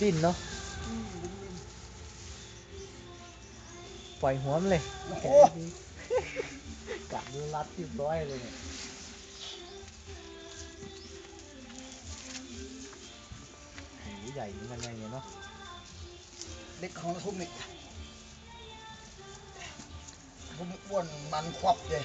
ดิ้นเนาะปล่อยหัวมันเลยโอ้โหกัดรัดที่ร้อยเลยเนี่ยใหญ่เหมือนกันไงเนี่ยเนาะเด็กของทุ่มนี่ผมอ้วนมันควับเลย